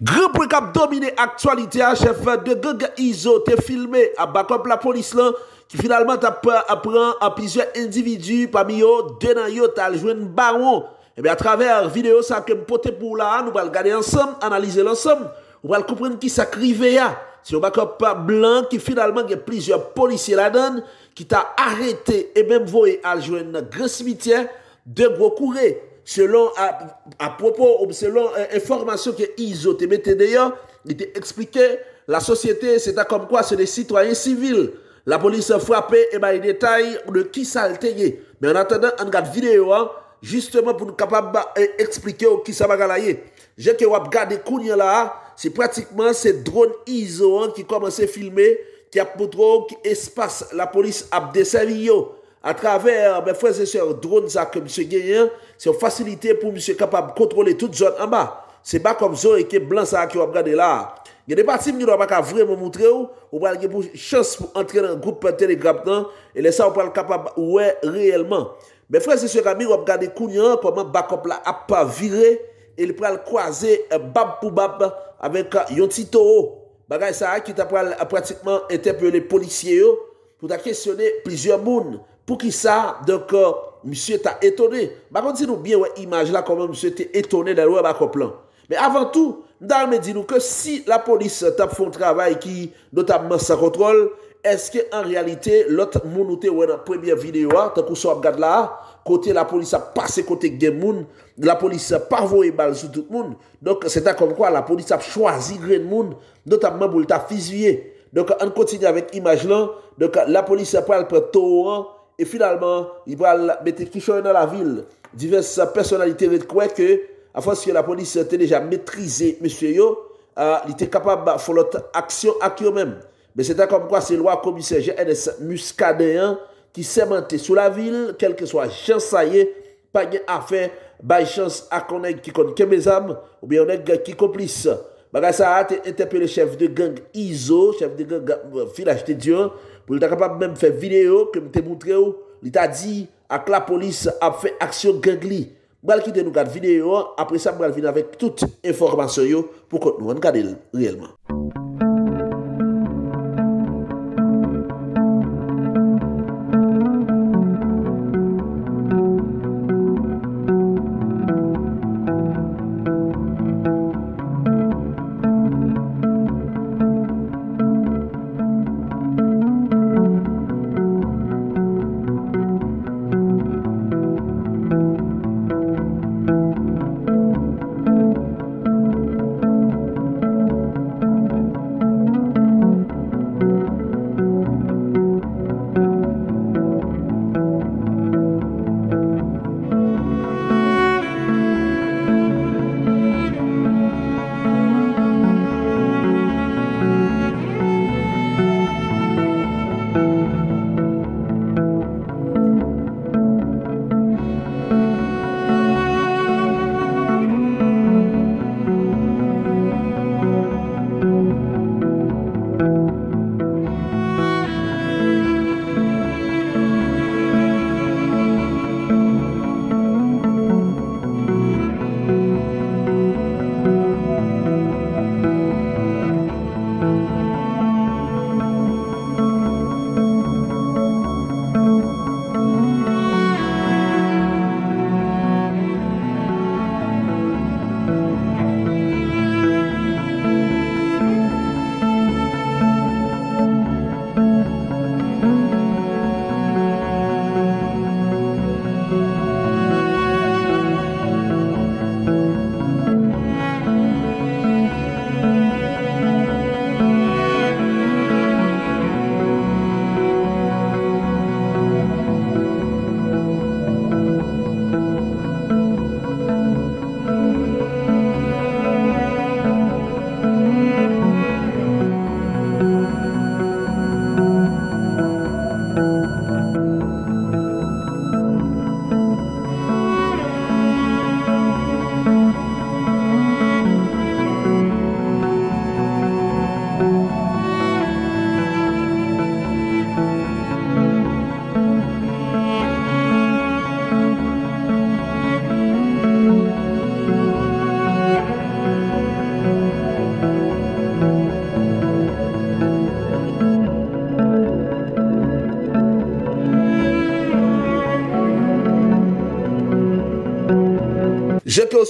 Group wè kap domine aktualite a chef de Gaga Izo te filme a bakop la polis lan ki finalman tap apren a plizye individu pami yo denan yo taljwen baron. Ebe a traver video sa kem pote pou la nou bal gade ansam, analize lansam, ou bal koupren ki sa krive ya. Si yo bakop blan ki finalman gen plizye polisye la dan ki ta arete e menm voye aljwen gre simitye de gwo koure. Selon à, propos selon euh, information que ISO te mette d'ailleurs il t'a expliqué la société c'était comme quoi c'est des citoyens civils. La police a frappé et ben les détails de qui ça a mais en attendant on regarde vidéo hein, justement pour nous capable d'expliquer euh, qui ça va gagner j'ai que regarder kounya là c'est pratiquement ces drone ISO hein, qui commence à filmer qui a montré qui espace la police a desservi à travers mes frères et sœurs drone ça que monsieur gagnant c'est une facilité pour monsieur capable de contrôler toute zone en bas. C'est pas comme ça que blanc ça qui va regarder là. Il y a des parties qui ne pas vraiment montrer ou ou pas pour chance pour entrer dans le groupe Telegram non? et laisser on pas capable ouais réellement. Mais frère c'est ce ami on regarder Kounian comment backup là a pas viré et il pral croiser euh, bab pour bab avec euh, un petit taureau. Bagay ça qui t'a euh, pratiquement interpellé policiers pour t'a questionner plusieurs moun. Pour qui ça donc Monsye ta etone. Bakon di nou bien wè imaj la koman monsye te etone del wè bako plan. Men avan tou, mdar me di nou ke si la polis tap fon travay ki notabman sa kontrol, eske an realite lot moun ou te wè nan premye videyo a, tan kousou ap gad la a, kote la polis ap pase kote gen moun, la polis ap parvoye bal sou tout moun. Donk se ta kom kwa la polis ap chwazi gren moun, notabman bou lta fizye. Donk an kontinye avèk imaj lan, donk la polis ap pral pre to an, E finalman, i pral mette kishoy nan la vil. Divers personalite red kwe ke, a fons ke la polis te deja metrize mesye yo, uh, li te kapab folot aksyon ak yo men. Men se ta kom kwa se lwa komise GNS muskadeyan ki semente sou la vil, kelke swa jansaye, pa gen afe, bay chans ak oneg ki kon kemezam, ou bi oneg ki komplis. Bagay sa a te entepele chef de gang Izo, chef de gang Filaj Tedion, pou l ta kapab mèm fè video ke m te moutre yo, li ta di ak la polis ap fè aksyon gangli. Mbal kite nou kat video an, apre sa mbal vin avèk tout informasyon yo pou kont nou an kade réelman.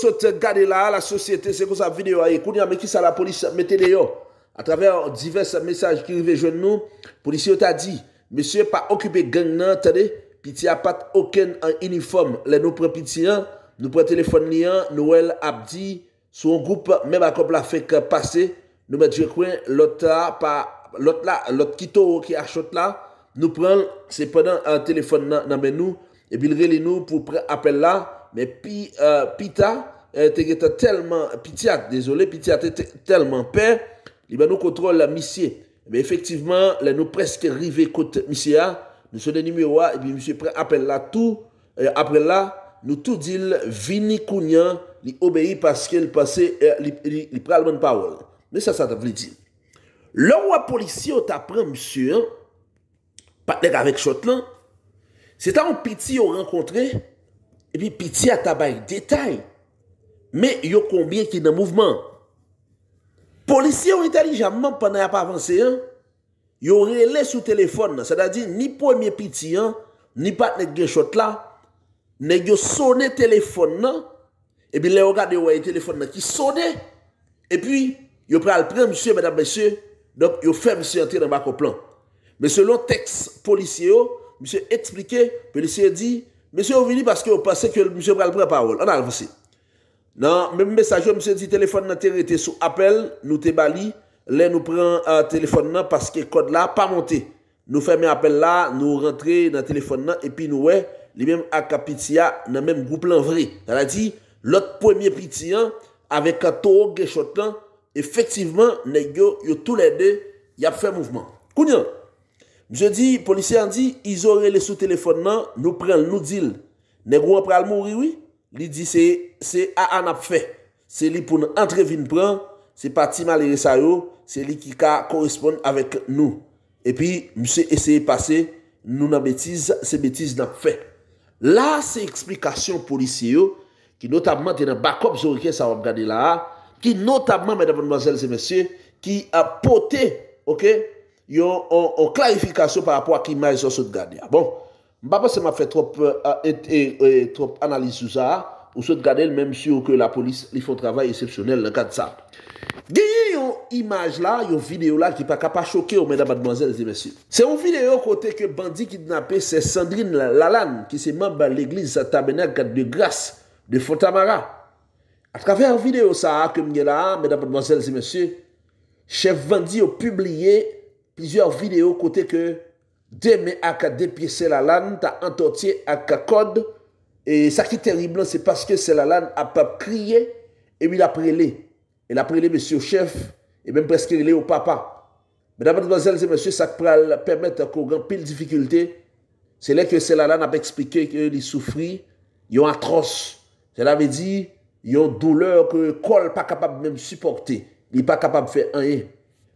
sote gade la, la sosyete, se kon sa videyo a ye, koun ya me ki sa la polis mette de yo. A traver divers mesaj ki rive jwen nou, polis yo ta di, Monsie pa okipe gang nan, tade, piti apat oken an uniform. Le nou pre piti an, nou pre telefon li an, Noel Abdi, son group, mem akop la fek pase, nou met jekwen, lot la, pa, lot la, lot kito ki achot la, nou pren, se penan an telefon nan, nan men nou, e bil rele nou pou pre apel la, men pi, uh, pita, te gete telman, pitiat, dezolé, pitiat te telman pe, li ba nou kontrol la misye. Men efektiveman, la nou preske rive kote misye a, nou se de nimeyo a, epi misye pre apel la tou, apel la, nou tou dil vini kounyan, li obeyi paske li pase, li, li, li pral bon pawol. Men sa sa ta vli di. Lò wap polisi yo ta pran misye, patnek avek chot lan, se ta an piti yo renkontre, epi piti atabay detay, me yo konbyen ki nan mouvman. Polisye ou intelijanman panan ap avanse an, yo rele sou telefon nan, sa da di ni pwemye piti an, ni pat nek gen chot la, nek yo sone telefon nan, epi le yo gade yo waye telefon nan ki sone, epi yo pral pren msye, mèdam msye, dok yo fè msye ante nan bako plan. Men selon teks polisye yo, msye explike, polisye di, Monsieur est venu parce que vous pensez que monsieur va prendre parole. On avance. Dans non, même message, monsieur dit téléphone n'a été sous appel, nous te bali, là nous prend euh, téléphone là parce que code là pas monté. Nous fermons appel là, nous rentrons dans téléphone là et puis nous ouais, les mêmes akapitia dans même groupe là vrai. Ça a dit l'autre premier petit avec un taux effectivement, les yo, tous les deux, y a fait mouvement. Kounyan, Mse di, polisye an di, izore le sou telefon nan, nou pren nou dil. Negro an pral mouri, oui? Li di se, se a an ap fe. Se li pou nou entrevin pran, se pati malere sa yo, se li ki ka korespon avèk nou. E pi, mse eseye pase, nou nan betiz, se betiz nan fe. La, se eksplikasyon polisye yo, ki notabman te nan bakop zorike sa wap gade la, ki notabman, mèdamen mwazèl se mèsyè, ki apote, ok, yon, yon klarifikasyon par rapport ak imaj sou sot gade ya. Ah, bon, mba pas se ma fe trop, euh, et, et, et, trop analize sou sa, ou sot gade el menm si ou ke la polis li fon travay esepsyonel nan kade sa. Genye yon imaj la, yon video la ki pa kapa choke ou mèdam admanzèl zè mèsyè. Se yon video kote ke bandi kidnapè se Sandrine Lalanne ki se mèmba l'Eglise sa tabenak gade de grâs de Fontamara. A travèr video sa a kem nye la, mèdam admanzèl zè mèsyè, chef bandi yo publiye plusieurs vidéos côté que deux mains à dépiécer la lane, t'as entortier à code. Et ça qui est terrible, c'est parce que c'est la lane a pas crié et il a prélé. Il a prélé monsieur chef et même presque il est au papa. Mesdames, mesdemoiselles et messieurs, ça peut permettre qu'on grand pile difficulté. C'est là que c'est la lane a expliqué qu'il souffrit, ils ont atroce. Cela veut dire, ils ont douleur que le col pas capable même supporter. Il n'est pas capable de faire rien.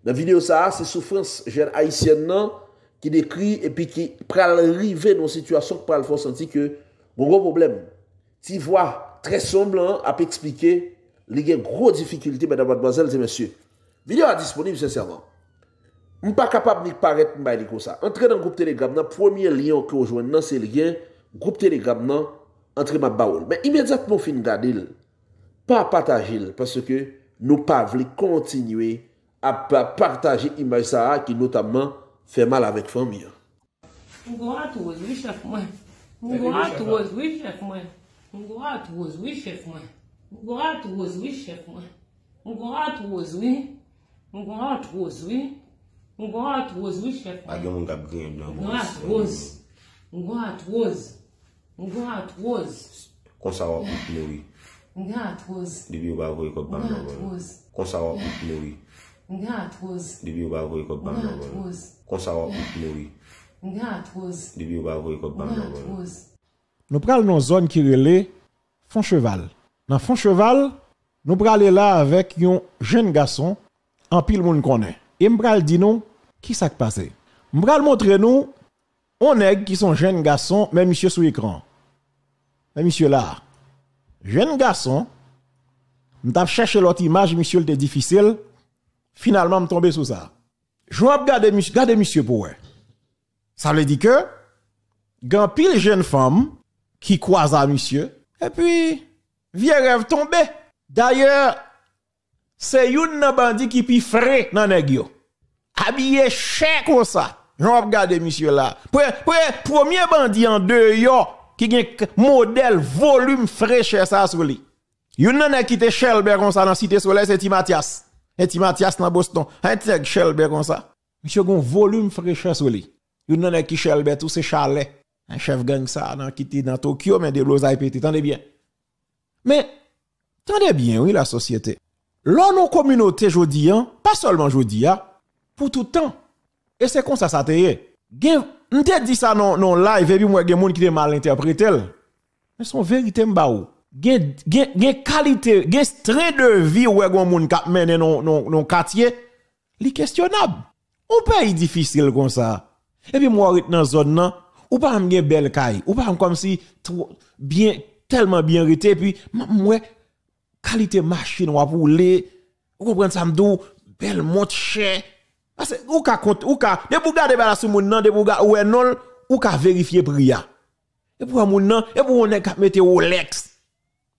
Nan videyo sa, se soufrans jen Haitien nan ki dekri epi ki pral rive nou situasyon ki pral fonsanti ke bon gros problem. Ti vwa tre somblan ap eksplike li gen gro difikulti mèdam madmazèl zè mèsyè. Videyo a disponib sènsèrman. M pa kapab nik paret m bay li kon sa. Entre nan group telegram nan, premier liyon ki oujwen nan se li gen group telegram nan, entre ma baoul. Men imèdiat moun fin gadil, pa patajil, parce ke nou pav li kontinuè à partager image ça qui notamment fait mal avec famille. Oui, chef, moi. Oui, chef, moi. Oui, chef, moi. Oui, chef, moi. Mgoatuoz, oui. Oui. Oui, chef, moi. Agyon moun kap gren blan. Mgoatuoz. Mgoatuoz. Mgoatuoz. Konsa wap mouri. Mgoatuoz. Dibi ou ba voy kop ban nan wala. Mgoatuoz. Konsa wap mouri. Mgoatuoz. Dibi ou ba voy kop ban nan. Konsa wap. Dibi ou ba voy kop Fond Cheval. Dans Fond Cheval, nous prenons aller là avec un jeune garçon, en pile monde connaît. Et nous prenons dire nous, qui s'est passé. Nous prenons montrer nous, on est qui sont jeunes garçons, mais monsieur sous écran. Mais monsieur là, jeune garçon, nous avons cherché l'autre image, monsieur, c'était difficile. Finalement, je tombé sur ça. Je vais regarder monsieur, monsieur pour. Ça veut dire que, grand pile jeune femme qui croise à monsieur, et puis, Vieux rêve tombé. D'ailleurs, c'est une nan bandi qui pi frais nèg yo. Habillé cher comme ça. J'en regarde monsieur là. Pre- pre- Premier bandit en yo qui k- modèle volume frais cher ça sur lui. Nèg qui te Shelber comme ça dans cité soleil c'est Mathias. Et Ti Mathias dans Boston. Un nèg Shelber comme ça. Monsieur gon volume frais cher sur lui. Yon nan qui Shelber tout c'est Charlet. Un chef gang ça dans qui était dans Tokyo mais de l'oseille pété. Tendez bien. Mais tendez bien oui la société. Là nos communautés jodi an, pas seulement jodi pour tout temps. Et c'est comme ça ça te. Gen, m'te dit ça non non live et puis moi gen moun qui te mal interprété. Mais son vérité m'ba ou. Gen gen qualité, gen train de vie ou gon moun k'ap mène non non non quartier, li questionnable. On pays difficile comme ça. Et puis moi dans zone nan, ou pas m gen belle caille, ou pas comme si bien tellement bien rité puis m- moi qualité machine ou rouler, ou comprendre ça m'dou belle monte cher. Parce que ou ka compte ou ka de pou gade ba la sou moun nan de pou gade ou e non ou ka vérifier prix ya. Et pour moun nan et pour on est ka mette Rolex.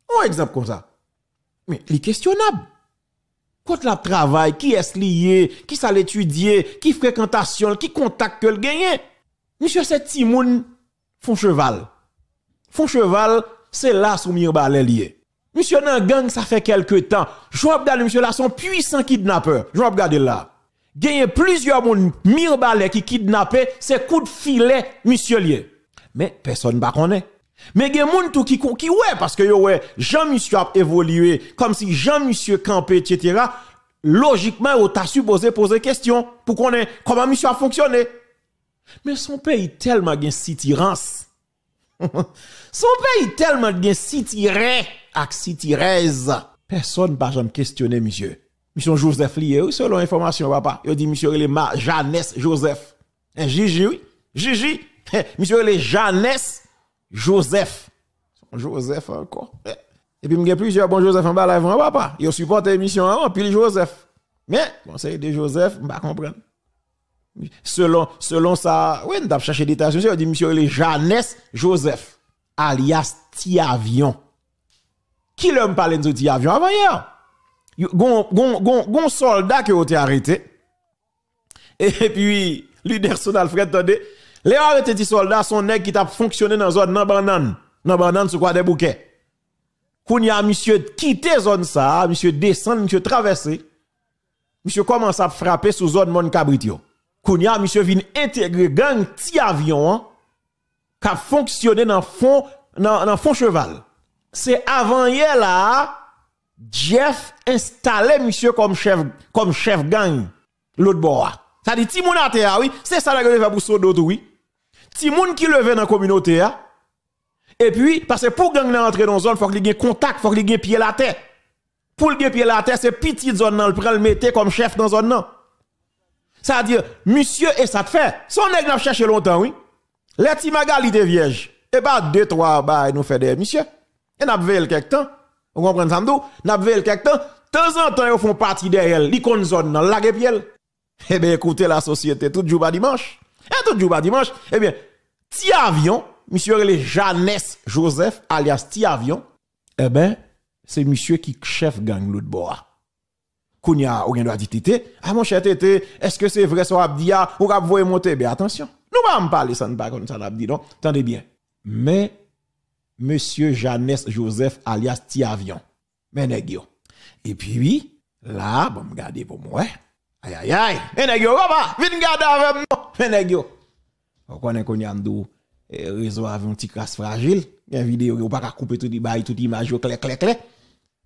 Un exemple comme ça. Mais li questionnable. Quand la travail, qui est lié, qui ça l'étudier, qui fréquentation, qui contact que le gagne. Monsieur c'est Timoun font cheval. Font cheval, c'est là sous mirbalé lié. Monsieur nan gang ça fait quelque temps. Je regarde monsieur là son puissant kidnappeur. Je regarde là. Gagne plusieurs moun mirbalé qui kidnappé, c'est coup de filet monsieur lié. Mais personne pas connaît. Mais gen moun tout qui qui ouais parce que ouais Jean monsieur a évolué comme si Jean monsieur campé etc. Logiquement on t'a supposé poser question pour connaître comment monsieur a fonctionné. Mais son pays tellement gen sitirance. son pays tellement gen sitiré ak sitirez. Personne pas jamais questionner monsieur. Monsieur Joseph lié selon information papa. Il dit monsieur le ma Jeannès Joseph. Un Gigi oui. Gigi. monsieur le Jeannès Joseph. Joseph encore. Et puis, il y a plusieurs bons Joseph en bas là, avant papa. Il supporte l'émission avant, puis Joseph. Mais, conseil de Joseph, je ne comprendre. Selon, selon ça, oui, nous avons cherché des tâches, il dit, monsieur, le Jeannès Joseph, alias Ti-Avion. Qui l'a parlé de Ti-Avion avant hier? Gon, gon, gon, gon soldat qui a été arrêté. Et puis, leader son Alfred Tade, les arrêtés des soldats sont nèg qui t'a fonctionné dans zone nan banane, nan banane sur quoi des bouquets. Kounya monsieur quitté zone ça, monsieur descend, monsieur traversé. Monsieur commence à frapper sous zone mon cabritio. Kounya monsieur vient intégrer gang ti avion hein, qui a fonctionné dans fond dans dans fond cheval. C'est avant hier là Jeff installé monsieur comme chef comme chef gang l'autre bord. Ça dit terre, oui, c'est ça la fait pour sodo tout oui. Timoun qui levé dans la communauté a. Et puis parce que pour gang rentrer dans zone, faut qu'il ait contact, faut qu'il ait pied la terre. Pour le pied la terre, c'est petite zone nan, le prend le mettre comme chef dans zone nan. Ça veut dire monsieur et ça te fait. Son nèg n'a cherché longtemps oui. Les ti magali de vierge. Et pas deux trois bah nous fait des monsieur. Et n'a veille quelque temps. Vous comprenez ça? N'a veille quelque temps. Temps en temps ils font partie derrière, li kon zone nan la piel. Eh bien, écoutez la société, tout jour pas dimanche. Et tout jour dimanche. Eh bien, ti avion, monsieur le Jeannès Joseph, alias ti avion, eh ben, c'est monsieur qui chef gang l'autre bois. Kounya, ou gen doit dit tété, ah mon cher tété, est-ce que c'est vrai ça abdia, ou kap voye monter? Ben attention, nous pas parler ça, pas comme ça l'abdi, non? Tendez bien. Mais, monsieur Jeannès Joseph, alias ti avion, mais. Et puis, là, bon, regardez pour moi, Aïe aïe aïe. Et nèg yo, papa, vin garder avec moi. Et nèg yo. On connaît qu'on y a ndou réseau avec un petit crasse fragile. Il y a une vidéo ou pas couper tout di bail tout image yo clair clair clair.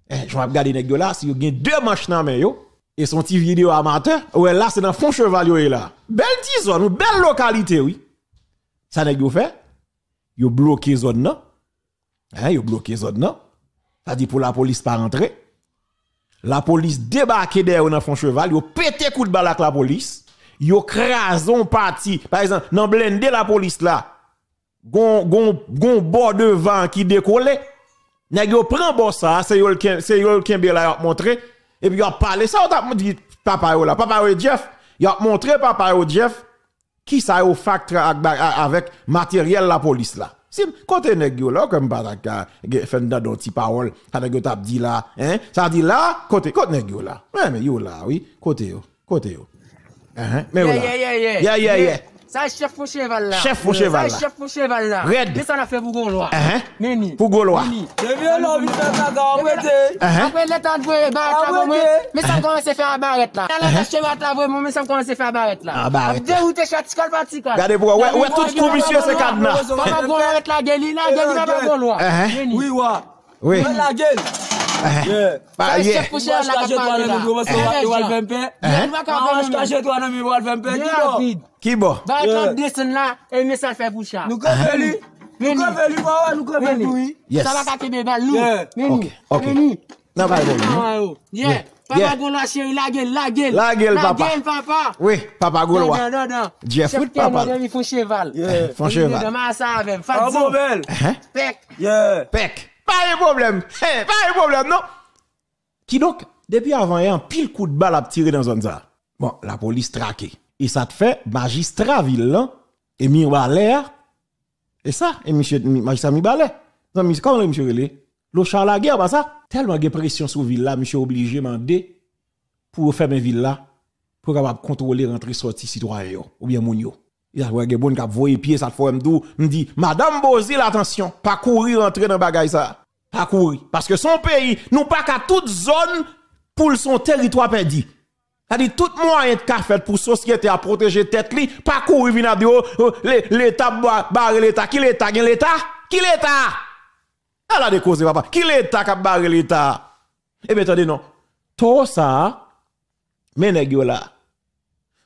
Eh, je vais regarder nèg yo là, si yo gen deux manches nan men yo et son petit vidéo amateur, ouais là c'est dans fond cheval yo là. Belle zone, belle localité oui. Ça nèg yo fait? Yo bloqué zone nan. Hein, yo bloqué zone nan. Ça dit pour la police pas rentrer? La police débarque derrière dans fond cheval, yo pété coup de balle avec la police, yo crason parti. Par exemple, dans blindé la police là, gon gon gon bord devant qui décolle. Nèg yo prend bon ça, c'est yo c'est yo kembe là y a montré et puis yo parlé ça on t'a dit papa yo là, papa yo Jeff, yo montré papa yo Jeff qui ça yo facteur avec matériel la police là. Si kote nèg yo là comme pas ka fait dans don ti parole, ça nèg yo t'a dit là, hein? Ça dit là côté côté nèg yo là. Ouais mais yo là oui, côté yo, côté yo. Uh -huh. Mais yo là. Yeah yeah yeah. Yeah yeah yeah. Ça, chef pour cheval là. Chef pour cheval, Ça, là. chef pour cheval là. Red. Mais ça, on a fait pour Gaulois. Hein? Neni. Pour Gaulois. Lò, mi fè kaka, wete. Hein? Après, l'état de barrette Ah, là, ouais, mais ça me commence à faire la barrette là. Dans la cheval là, vraiment, mais ça me commence à faire la barrette là. Ah, barrette. Dérouté chatical partical. Regardez pour ouais, ouais tout coup monsieur c'est cadenas. Gaulois avec la gueule, la gueule, papa Gaulois. Hein? Neni. Oui, wa. Oui. La. Bah, Ça, to anan mi Eh, wal fempe. To anan mi wal fempe. Ki bo? rapide. Qui bon? Va Yeah. être descend là, et mais ça le fait pour chat. Nou kon fè li. Nou kon fè li, mwa wè, nou kon. Yes. Ça va qu'à kebe bal. Ok, ok. Neni. Non pas de problème. Ah, oh. Yeah. Yeah. Papa chéri, la gueule, la. La papa. La papa. Oui, papa Non, Gaulois. non, non, non. Jeff Chef Wood, Ken, papa. Il faut cheval. Yeah. Fon cheval. Demain, ça avec. Ah, bon bel. Hein? Pek. Yeah. Pec. Pas de problème. Hein, Pas de problème, non? Qui donc, depuis avant, il y a un pile coup de balle à tirer dans zone ça. Bon, la police traquée. Et ça te fait magistrat ville et mi en l'air. Et ça, et monsieur, mi- magistrat mi balai. Non, comment monsieur relé? L'eau la guerre, pas ça? Tellement de pression sur ville là, monsieur obligé demander pour faire une ville pour capable contrôler rentrer sortie citoyen ou bien moun yo. Il y a des bon qui voyer pied ça faut me dire, me dit madame Bozil attention, pas courir rentrer dans bagay ça. Pas courir parce que son pays nous pas qu'à toute zone pour son territoire perdu. C'est-à-dire, tout moyen qu'a fait pour société à protéger tête li, pas courir venir dire, oh, oh, l'É- l'État ba- barre l'État. Qui l'État? Gen l'État? Qui l'État? Elle a des causes, papa. Qui l'État qui a barré l'État? Eh bien, attendez, non. Tout ça, mais nèg là.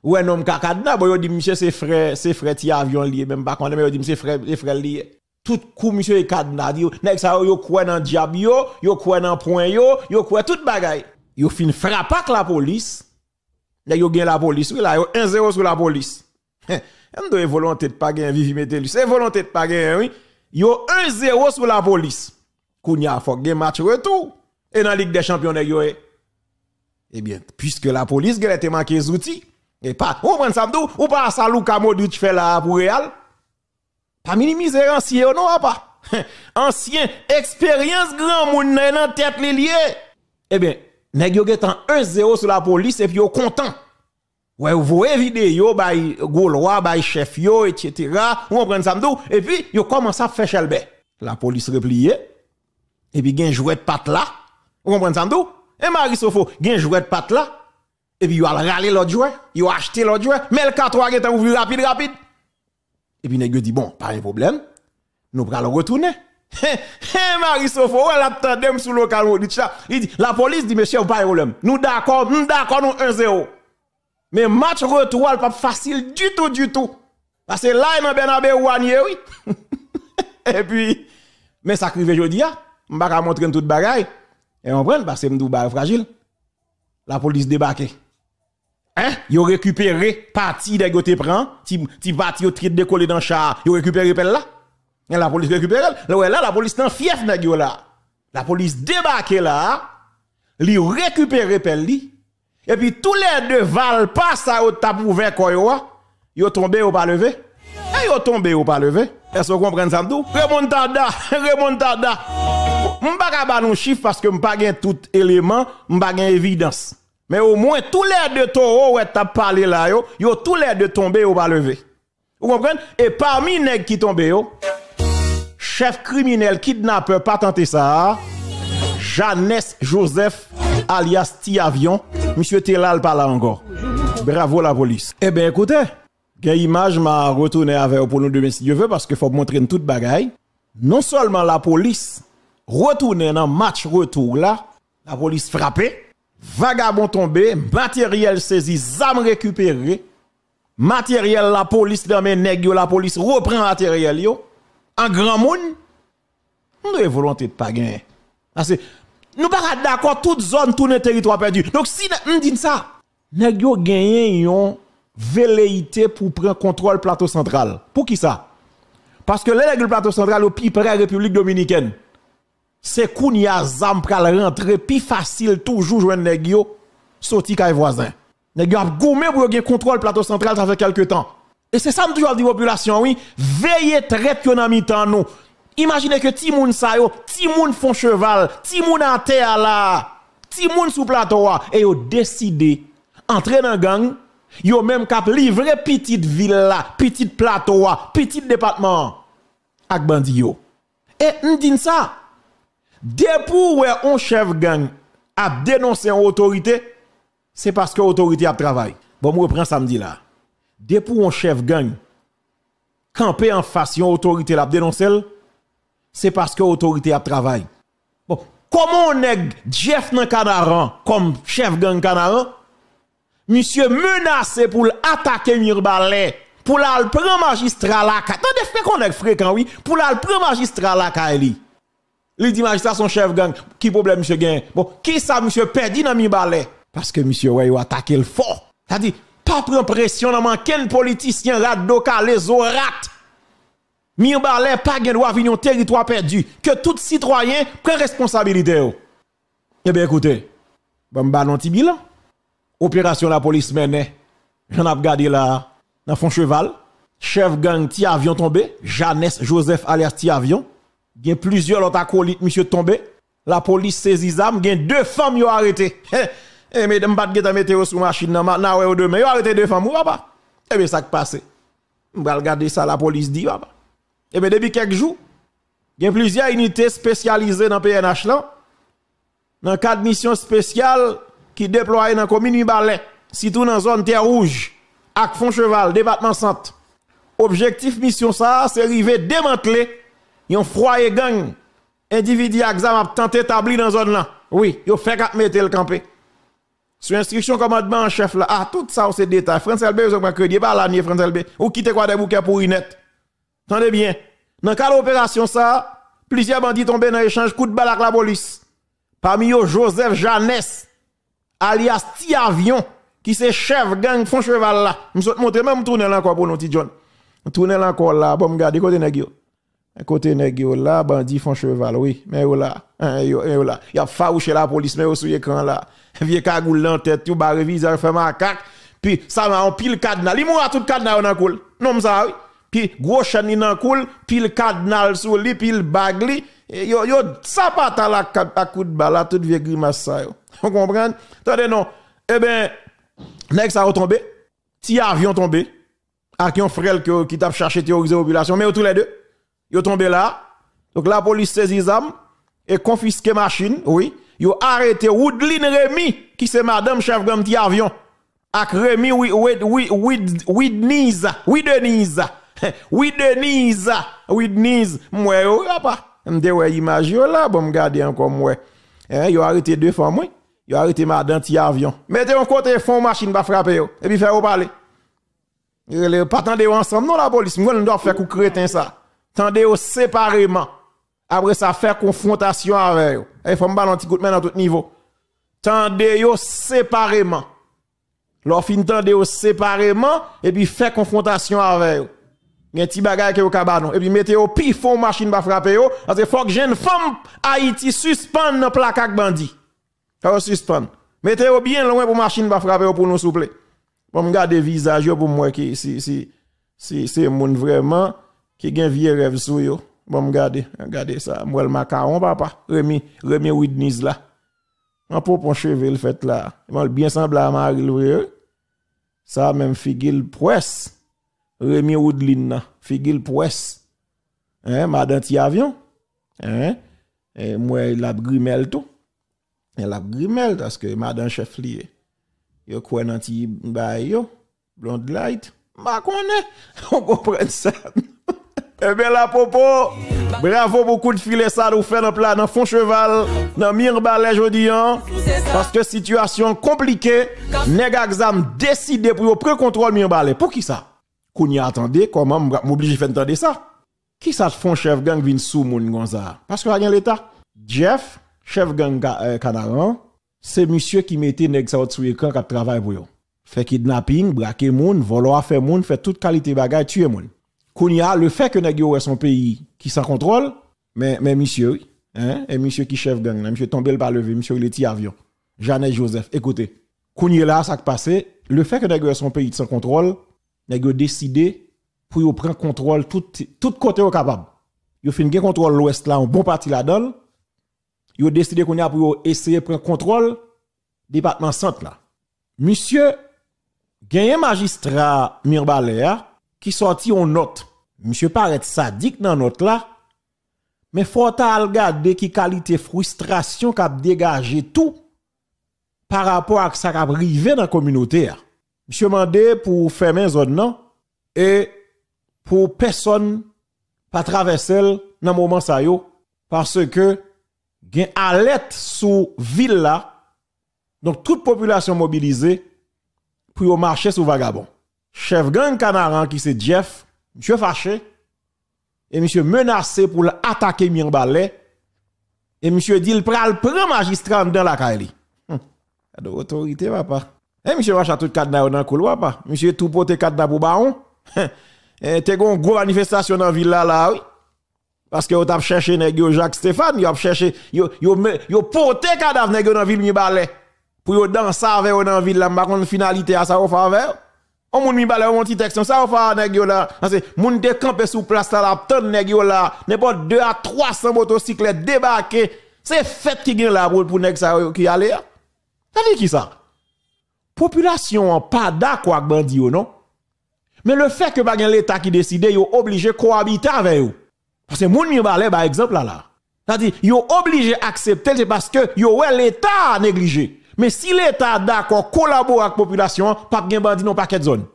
Ouais, non, kakadna, bon, yo dit, monsieur, c'est frère, c'est frère ti avion lié, même pas contre, mais yo dit, c'est frère, c'est frère lié. Tout coup, monsieur, est kadna, dit, nèg ça, yo quoi dans diable yo, yo quoi dans point yo, yo quoi tout bagay. Yo fin frappe la police. Nèg yo la police, oui, là, yo 1-0 sur la police. On doit volonté de pas gagner, vivi mettez C'est volonté de pas gagner, oui. Yo 1-0 sur la police. Kounya, faut gen match retour. Et dans la Ligue des Champions, yo, eh. Eh bien, puisque la police elle était manqué des outils, et pas, on prend ça m'dou, ou pas ça Luka Modric fait là pour Real, pas minimiser ancien, non, pas. ancien, expérience grand nan nan tête li lié. Eh bien, nèg yo getan 1-0 sur la police et puis yo content. Ouais, vous voyez vidéo, bay Gaulois, bay chef yo, etc. On prend ça et puis yo commence à faire chelbe. La police repliée, et puis gen jouet de patte là. Vous comprenez ça? Et Marie Sofo, gen jouet de patte là. Et puis, yo al râler l'autre joueur, yo acheté l'autre joueur, mais le 4-3 qui est rapide, rapide. Et puis, yo dit, bon, pas un problème. Nous prenons retourner. Marie Sofo, elle a tandem sous le local la police dit, monsieur, pas problème. Nous d'accord, nous d'accord, nous 1-0. Mais match retour, pas facile du tout, du tout. Parce que là, il y a Bernabé Ouanier, oui. Et puis, mais ça crive jodi a, m'pa ka montrer tout bagay. Et on prend parce que m'dou bagay fragile. La police débarque. Hein? Yo récupéré parti de gote prend, ti ti parti yo trit décoller dans char, yo récupéré pel là. La police récupère. Là la police nan fief yo là. La police débarque là, li récupéré pel li. Et puis tous les deux val passe à au tap ouvert quoi yo, a, yo tombé ou pas levé. Et yo tombé ou pas levé. Est-ce que vous comprenez ça m'dou? Remontada, remontada. M'pa ba nou chiffre parce que m'pa tout élément, m'pa gen évidence. Mais au moins tous les deux taureaux ouais t'a parlé là yo, yo tous les deux tombé ou pas levé. Vous comprenez? Et parmi nèg qui tombé yo, chef criminel kidnappeur pas tenté ça. Janès Joseph alias Ti-Avion. Monsieur Telal pas là encore. Bravo la police. Eh bien écoutez, quelle image m'a retourné avec vous pour nous demain si Dieu veut parce qu'il faut montrer une toute bagaille. Non seulement la police retourne dans match retour là, la police frappée, vagabond tombé, matériel saisi, zam récupéré, matériel la police dans mes la police reprend matériel yo, en grand monde, nous avons volonté de pas gagner. Parce que nous pas d'accord toute zone tout le territoire perdu. Donc si nous dit ça, nèg yo gagné yon velléité pour prendre contrôle plateau central. Pour qui ça? Parce que règles plateau central au plus près République dominicaine. C'est koun ya zam pral rentrer plus facile toujours joindre nèg yo sorti kay voisin. Nèg yo ap goumé pour gen contrôle plateau central ça fait quelque temps. Et c'est ça me toujours dit population, oui. Veillez très bien dans nous. Imaginez que ti moun sa yo, ti moun font cheval, ti moun en terre là, ti sous plateau et yo décidé entrer dans gang, yo même cap livrer petite ville là, petite plateau petit département ak bandi yo. Et dit ça. Depuis ouais on chef gang a dénoncé une autorité, c'est parce que l'autorité a travaillé. Bon, je reprends samedi là. Depuis on chef gang camper en face une autorité l'a dénoncé, c'est parce que l'autorité a travaillé. Bon, comment on est Jeff nan Canaran comme chef gang Canaran? Monsieur menacé pour attaquer Mirbalais, pour la prendre magistrat là, attendez, fait qu'on est fréquent, oui, pour la prendre magistrat là, Kaili. Il dit magistrat son chef gang, qui problème monsieur gain? Bon, qui ça monsieur perdu dans Mirbalais? Parce que monsieur ouais, a attaqué le fort. Pas prendre pression dans manquer politicien rat les orat. Mirbalais pas gen droit venir territoire perdu. Que tout citoyen prend responsabilité. Eh bien écoutez, bon bah non bilan. Opération la police menée. J'en ai regardé là dans fond cheval. Chef gang ti avion tombé, Janès Joseph alias ti avion. Gen plusieurs autres acolytes monsieur tombé. La police saisit zam, gen deux femmes yo arrêté. Eh mais m'bat geta mettre sous machine nan ma na ouais demain. Yo arrêté deux femmes papa? Eh bien ça qui passe. M'ba regarder ça la police dit papa. Eh bien, depuis quelques jours, il y a plusieurs unités spécialisées dans le PNH là, dans cadre de mission spéciale qui déploient dans la commune de Balais, surtout dans la zone terre rouge, avec Fond Cheval, département centre. Objectif mission ça, c'est arriver démanteler un foyer gang individu exam a tenté établi dans la zone là. Oui, il fait qu'à mettre le campé. Sur instruction commandement en chef là, ah, tout ça, c'est détail. France LB, vous avez crédit, pas l'année, France LB. Ou quittez quoi des bouquets pour une. Tendez bien. Dans de l'opération, ça, plusieurs bandits tombés dans l'échange coup de balle avec la police. Parmi eux, Joseph Janès, alias Ti Avion, qui c'est chef gang fond cheval là. Je vais montrer même tourner là encore pour nous, John. Tourner là encore là, bon, regardez côté nèg yo. Côté nèg là, bandit fond cheval, oui. Mais yo là, hein, yo, yo là. Y a farouché la police, mais yo sur l'écran là. Vieux cagoule en tête, yo barre visage, fait macaque. Puis ça m'a en pile cadenas. Li moura tout cadenas dans cool. Non, ça, oui puis gros chani nan koul, puis le cardinal sous li, puis le bag li, yo, yo, ça pas à la à coup de balle, toute vieux grimace ça, yo. Vous comprenez? Attendez, non. Eh ben, nèg ça retombé, ti avion tombé, avec un frère qui, qui t'a cherché terroriser la population, mais tous les deux, yo tombé là. Donc la police saisit zam et confisqué machine, oui. Yo arrêté Woodline Remy, qui c'est madame chef grand ti avion. Ak Remy, oui, oui, oui, oui, oui, Denise, oui, Denise. Oui, Denise. Oui, Denise. Moi, yo, y'a pas. M'de ouais image yo là, bon m'garder encore moi. Hein, yo arrêté deux fois moi. Yo arrêté madame ti avion. Mettez un côté fond machine va frapper yo et puis faire parler. Yo pas tande ensemble non la police, moi on doit faire coup crétin ça. Tande yo séparément. Après ça faire confrontation avec yo. Il faut me un petit coup de main dans tout niveau. Tande yo séparément. Leur fin tande yo séparément et puis faire confrontation avec yo gen ti bagay ke yo kabanon et puis mettez au pi fond machine ba frapper yo parce que faut que jeune femme Haïti suspend dans plaque ak bandi faut suspend mettez au bien loin pour machine ba frapper pour nous souple bon regarder visage pour moi qui si si si c'est moun vraiment qui gen vieux rêve sou yo bon regarder regardez ça moi le macaron papa Remi Remi Whitney là en pon cheveux le fait là bien semblable à Marie ça même figil presse Remy Woodlin nan, figil pwes. Hein, madame avion. Hein? Et moi, il a grimel tout. Il a grimel parce que madame chef lié. Yo quoi nan ti yo. Blonde light. Ma connaît. On comprend ça. Eh bien la popo, bravo beaucoup de filet ça nous fait dans plan dans fond cheval, dans mire balai jodi hein. Parce que situation compliquée, nèg exam décidé pour prendre contrôle mire balai. Pour qui ça? qu'on y attendait, comment m'oblige faire entendre ça? Qui ça font chef gang vin sous moun ça? Parce que rien l'état. Jeff, chef gang euh, Canaran, c'est monsieur qui mettait nèg ça sur écran qui travaille pour yo. Fait kidnapping, braquer moun, voler faire moun, fait toute qualité bagay, tuer moun. Kounya, le fait que nèg yo son pays qui sans contrôle, mais, mais monsieur, hein, et monsieur qui chef gang, monsieur tombé le pas levé, monsieur il est avion. Jeannette Joseph, écoutez. Kounya là, ça qui passé, le fait que nèg yo son pays sans contrôle, nèg yo décidé pour prendre contrôle tout tout côté au capable. Yo fin gen contrôle l'ouest là, un bon parti là-dedans. Yo décidé qu'on a pour essayer prendre contrôle département centre là. Monsieur gagné magistrat Mirbalea qui sorti en note. Monsieur paraît sadique dans note là. Mais faut ta regarder qui qualité frustration qu'a dégagé tout par rapport à ça qu'a arrivé dans la communauté. a. Monsieur mandé pour fermer zone non? Et pour personne pas traverser dans moment ça yo parce que gen alerte sous ville là donc toute population mobilisée pour marcher sous vagabond. Chef gang canaran qui c'est Jeff, monsieur fâché et monsieur menacé pour attaquer Mirbalais et monsieur dit il pral prend magistrat dans la Kaili. Hum. De autorité papa. Et monsieur va tout cadenas dans couloir pas. Monsieur tout porter cadenas pour baron. Et te gon gros manifestation dans ville là oui. Parce que vous avez cherché Jacques Stéphane, vous avez cherché me- yo porté cadavre dans ville Mirbalais pour danser avec dans ville là, par contre finalité à fait avec. On moun mi balé on petit texte ça on fait nèg yo là. Que moun camper sous place là la tonne nèg yo là, n'importe 2 à 300 motocyclettes débarquer. C'est fait qui gen là pour nèg ça qui aller. Ça dit qui ça? Population en pas d'accord avec bandi non? Mais le fait que pas l'état qui décide yo obligé cohabiter avec eux. Parce que moun mi balé par exemple là là. C'est-à-dire, yo obligé accepter, c'est parce que yo l'État négligé. Mais si l'État d'accord collabore avec la population, pas gen bandi non paquet de zone.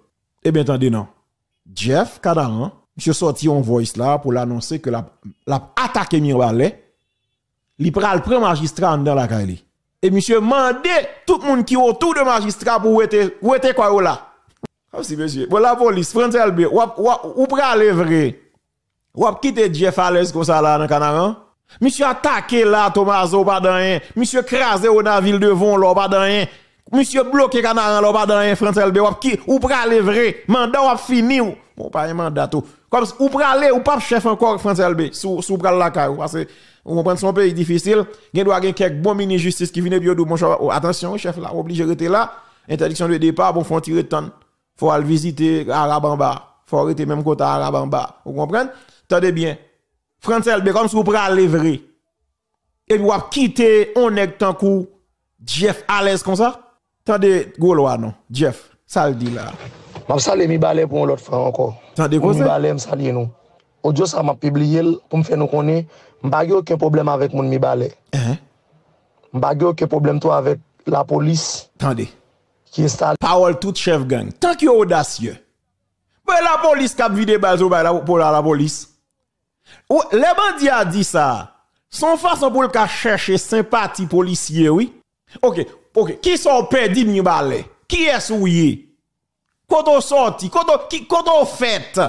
Eh bien, attendez, non. Jeff Kadaran, monsieur sorti en voice là pour l'annoncer que la, la attaqué Mirbalais, li pral prend magistrat dans la Kaili. Et monsieur mandé tout le monde qui est autour de magistrat pour où quoi là? Comme si monsieur, bon la police, François Albé, ou, ou, ou le vrai? Ou quitter Jeff à l'aise comme ça là dans Canaran? Monsieur attaqué là Tomaso pas rien. Monsieur crasé au dans la ville de Von là pas rien. Monsieur bloqué Canaran là pas rien France LB qui ou pral vrai. Mandat ou fini ou. Bon pas un mandat tout. Comme ou pral ou pas chef encore France LB sous sous la caille parce que on comprend son pays difficile. Gen doit gen quelques bons mini justice qui viennent cher, oh, attention chef là obligé rester là. Interdiction de départ bon font tirer temps. Faut aller visiter Arabamba. Faut arrêter même côté Arabamba. Vous comprenez? Tendez bien. France LB comme si vous prenez livrer. Et puis vous quitter on est tant coup Jeff à l'aise comme ça. Tendez Gaulois non, Jeff, ça le dit là. M'a salé mi balé pour l'autre fois encore. Tendez quoi ça? Mi balé me salé nous. Audio ça m'a publié pour me faire nous connaître, m'a aucun problème avec mon mi balé. Hein? Eh? M'a aucun problème toi avec la police. Tendez. Qui installe Parole tout chef gang. Tant que audacieux. Mais la police cap vide balle pour la police. Ou, les bandits a dit ça. Son façon pour le cas chercher sympathie policier, oui. Ok, ok. Qui sont perdu mi balé? Qui est souillé? Quand on sorti? Quand on, on fait?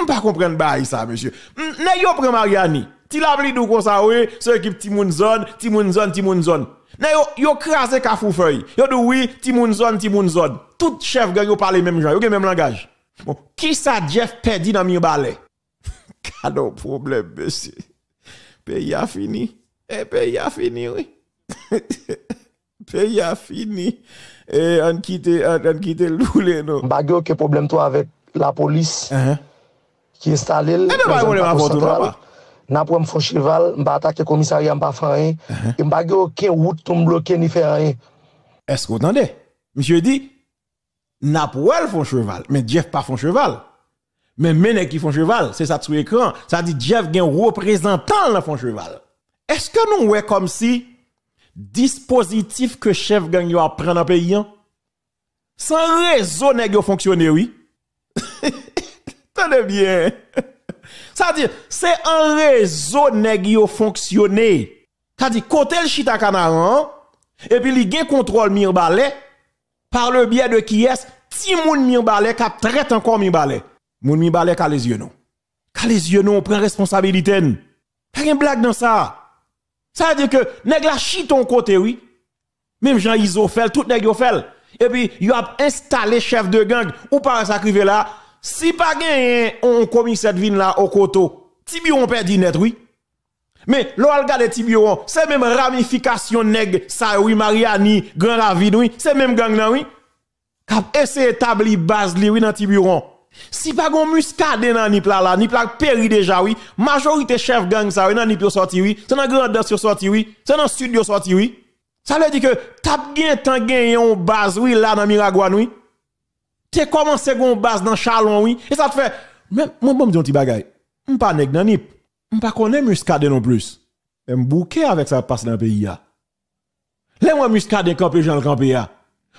M'pas comprendre bail ça, monsieur. Nè yo prend Mariani. Ti la pli dou kon sa oui, se équipe ti moun zone, ti moun zone, ti moun zone. Nè yo yo krasé kafou feuille. Yo dou oui, ti moun zone, ti moun zone. Tout chef gang yo parle même genre, yo gen même langage. Bon, qui ça Jeff dans mi Kado problème, monsieur. Pays a fini. Eh, pays a fini, oui. pays a fini. Et on quitte, on, on quitte le roulé, non. M'pa gen aucun problème toi avec la police qui installe l. Pas de problème avec vous, papa. N'a pour me font cheval, m'pa attaquer commissariat, m'pa faire rien. Uh-huh. Et m'pa gen aucun route pour me bloquer ni rien. Est-ce que vous entendez? Monsieur dit, Napoel font cheval, mais Jeff pas font cheval. Mais Menek qui font cheval, c'est ça sur l'écran. Ça dit Jeff gen représentant la font cheval. Est-ce que nous ouais comme si dispositif que chef gang yo apprend dans pays, hein? sans réseau nèg yo fonctionner, oui? Tenez bien. Ça dit, c'est un réseau nèg yo fonctionner. Ça dit, côté le chita canaran, et puis il gen contrôle Mirbalais par le biais de qui est ti moun Mirbalais qui traite encore Mirbalais. Moun Mirbalais ka les yeux non. Ka les yeux non, prend responsabilité. Pas une blague dans ça. Ça veut dire que nèg la chi ton côté oui. Même Jean Iso fait tout nèg yo. Et puis il a installé chef de gang ou pas sacrifié là. Si pas gagné on commissaire de ville là au coteau. Tibio on perdu net oui. Mais l'on regarde Tibio, c'est même ramification nèg ça oui Mariani, Grand Ravine oui, c'est même gang là oui. Kap ese établi base li oui dans Tiburon. Si pas gon muscade dans nip là là, nip là péri déjà oui. Majorité chef gang ça oui dans nip yo sorti oui. C'est dans grandeur yo sorti oui. C'est dans studio sorti oui. Ça veut dire que tap gen tan gen yon base oui là dans Miragouane oui. T'es commencé gon base dans Chalon oui. Et ça te fait même moi bon dire un petit bagay. M pas nèg dans nip. Connaît muscade non plus. M bouquet avec ça passe dans le pays ya. Les moi muscade campé Jean le ya.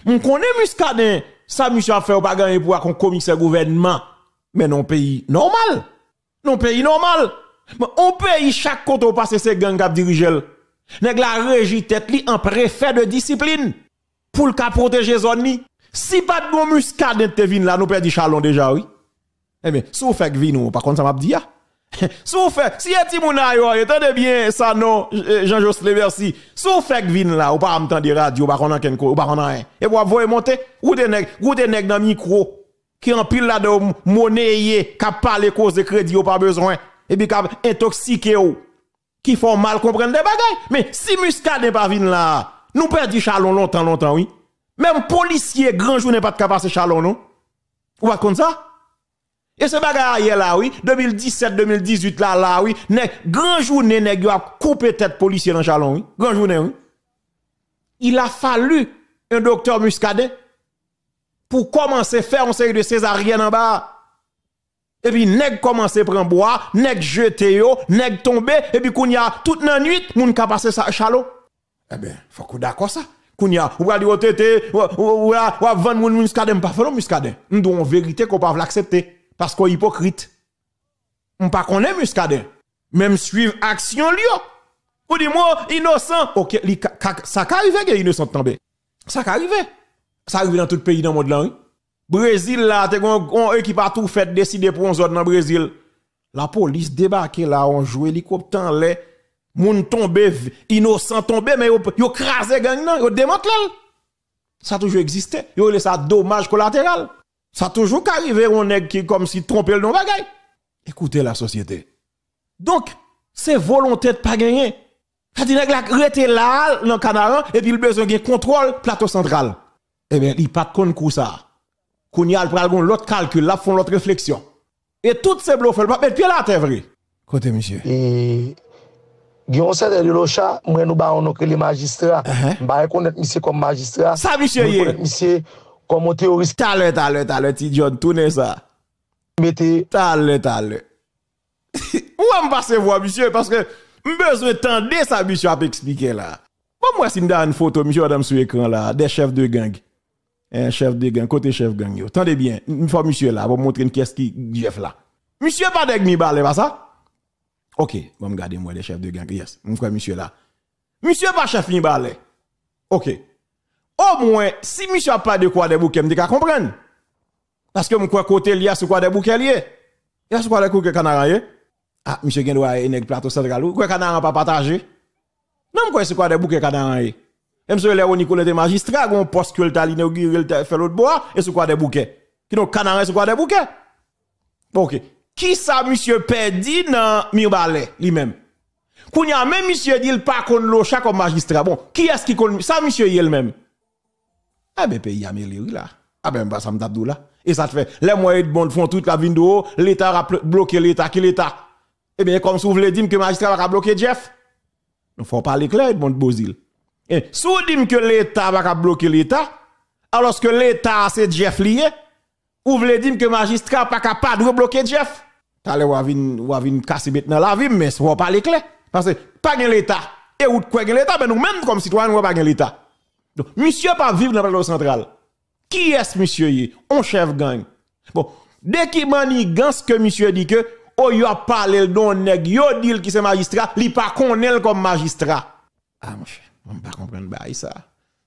M connaît muscade ça monsieur a fait pas gagner pour un commissaire gouvernement. Mais non pays normal. Non pays normal. Mais on pays chaque côté où passe ces gangs qui dirigent. Nèg la régie tête en préfet de discipline pour le cas protéger zone ni. Si pas de bon muscade te vin là nous perdu chalon déjà oui. Eh bien, si vous faites vin par contre ça m'a dit ya. Si si y'a Timouna yo, entendez bien ça non, Jean-José merci. Si vous faites que vin là, ou pas m'entendre radio, ou pas qu'on ken ou pas qu'on rien. Et vous voyez monter, ou des nèg, ou des nèg dans micro qui en pile là de monnaie, qui parle cause de crédit ou pas besoin et puis qui intoxiqué ou qui font mal comprendre des bagages. Mais si muscade n'est pas vin là, nous perdons chalon longtemps longtemps oui. Même policier grand jour n'est pas passer chalon non? Ou pas comme ça? Et ce bagage là, oui, 2017-2018 là, là, oui, grand journée, nèg, a coupé tête policier dans Chalon, oui. Grand journée, oui. Il a fallu un docteur muscadet pour commencer à faire un série de césarienne en bas. Et puis, nèg commence à prendre bois, nèg jeté yo, nèg tombé, et puis, qu'on y a toute la nuit, moun ka passe ça Chalon. Eh ben, faut qu'on d'accord ça. Kounya, ou va dire, ou tété, ou, ou, ou, ou, vendre moun muscadet, m'pa fait non muscadet. M'dou en vérité qu'on pas l'accepter parce qu'on hypocrite. On pas connaît muscadet. Même suivre action lui. Ou dit moi innocent. OK, ça arrive que innocent tomber. Ça arrive. Ça arrive dans tout pays dans le monde là. Oui? Brésil là, t'es on équipe a tout fait décider pour un zone dans Brésil. La police débarque là, on joue hélicoptère l'air. Moun tombe, innocent tombe, mais yo, yo crasé gang nan, yo démantelé. Ça a toujours existé. Yo laissé ça dommage collatéral. Ça a toujours arrivé on nèg qui comme si tromper le non bagay. Écoutez la société. Donc, c'est volonté de pas gagner. Dit nèg la là dans Canaran et puis il besoin de contrôle plateau central. Eh bien, il pas de coup ça. Kounya al pral l'autre calcul, là font l'autre réflexion. Et toutes ces bluffs, pas mettre pied là terre vrai. Côté monsieur. Et Gyon se de lo chat, mwen nou ba on que les magistrats. Mba reconnaître monsieur comme magistrat. Ça monsieur monsieur comme un terroriste. Talè, talè, talè, ti John, tourne ça. Mettez Talè, talè. Ou am passe voir, monsieur, parce que besoin tendre ça, monsieur, a expliquer là. Bon, moi, si m'da une photo, monsieur, madame, sur écran là, des chefs de gang. Un chef de gang, côté chef gang, yo. Tendez bien, une fois, monsieur là, pour montrer une caisse qui, chef là. Monsieur, pas d'aigle mi balé, pas ça? Ok, bon, regardez moi, les chefs de gang, yes. M'frère, monsieur là. Monsieur, pas chef mi balé. Ok. Au moins, si monsieur a pas de quoi de bouquet, m'di ka comprendre. Parce que m'kwa côté liya sou quoi de bouquet lié. Y'a sou quoi de kouke kanara yé. Ah, monsieur gen doit nèg plateau central ou quoi kanara pas partager. Non m'kwa sou quoi de bouquet kanara yé. Et monsieur Léo Nicolas de magistrat, gon poste que t'a inauguré, le fait l'autre bois, et sou quoi de bouquet? Qui donc kanara sou quoi de bouquet? Ok. Qui ça monsieur perdi dans Mirbalé lui-même? Kounya même monsieur dit il pas kon lo chat comme magistrat. Bon, qui est-ce qui kon ça monsieur yel même? Ah ben pays amélioré là. Ah ben bah ça me tape là? Et ça te fait les moyens de bon font toute la vidéo, l'état a bloqué l'état qui l'état? Eh bien comme si vous voulez dire que magistrat va bloquer Jeff? Il faut parler clair de Bozil. Et si vous dites que l'état va bloquer l'état, alors que l'état c'est Jeff lié, ou voulez dire que magistrat pas capable de bloquer Jeff? T'allez ou vin ou vin casser dans la vie mais faut parler clair parce que pas l'état et ou quoi l'état? Ben nous même comme citoyens nous pas l'état. Donc, monsieur pas vivre dans le plateau central. Qui est-ce monsieur yé? On chef gang. Bon, dès qu'il manigance que monsieur dit que, oh, yo a parlé don nèg, yo dit qui c'est magistrat, li pas connaît comme magistrat. Ah, mon cher, on pas comprendre bah ça.